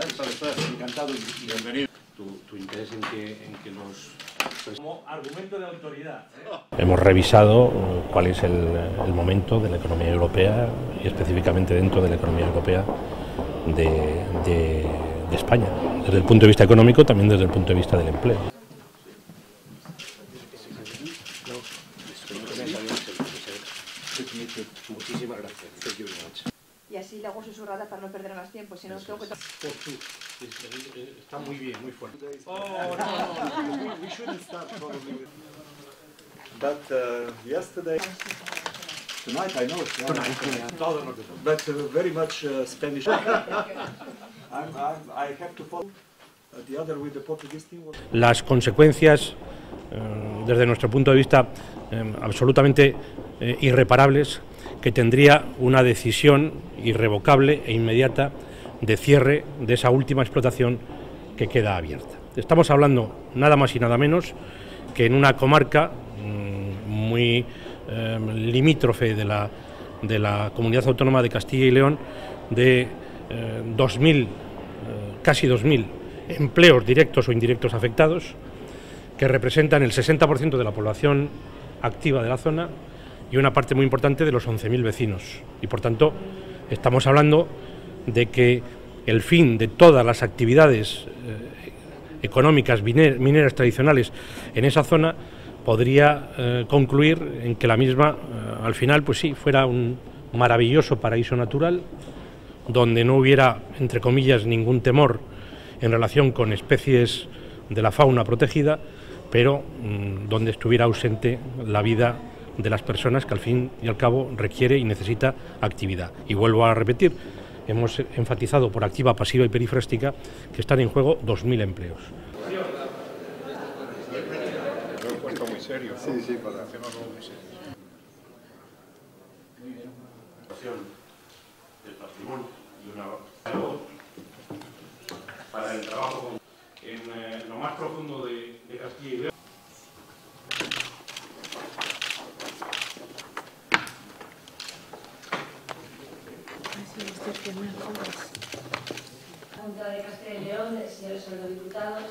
estás? estás? Encantado y Bienvenido. tu, tu interés en que, en que los... Como argumento de autoridad. Hemos revisado eh, cuál es el, el momento de la economía europea y específicamente dentro de la economía europea de, de- de España, desde el punto de vista económico, también desde el punto de vista del empleo. Muchísimas gracias. Y así le hago susurrada para no perder más tiempo, si no tengo que... Está muy bien, muy fuerte. Oh, no, no, no. We shouldn't start probably with... But uh, yesterday... Tonight I know, yeah. But uh, very much uh, Spanish. I'm, I'm, I have to follow. Uh, the other with the Portuguese team. Las consecuencias, eh, desde nuestro punto de vista, eh, absolutamente eh, irreparables, que tendría una decisión irrevocable e inmediata de cierre de esa última explotación que queda abierta. Estamos hablando nada más y nada menos que en una comarca mm, muy eh, limítrofe de la, de la comunidad autónoma de Castilla y León de eh, 2.000, eh, casi 2.000 empleos directos o indirectos afectados, que representan el 60% de la población activa de la zona y una parte muy importante de los 11.000 vecinos. Y por tanto, estamos hablando de que el fin de todas las actividades eh, económicas miner- mineras tradicionales en esa zona podría eh, concluir en que la misma, eh, al final, pues sí, fuera un maravilloso paraíso natural, donde no hubiera, entre comillas, ningún temor en relación con especies de la fauna protegida, pero mm, donde estuviera ausente la vida de las personas que al fin y al cabo requiere y necesita actividad. Y vuelvo a repetir, hemos enfatizado por activa, pasiva y perifrástica que están en juego 2.000 empleos. muy serio. Sí, sí, para hacernos muy serio. del patrimonio y una para el trabajo en eh, lo más profundo de, de Castilla y León. Junta de Castilla y León, señores eurodiputados,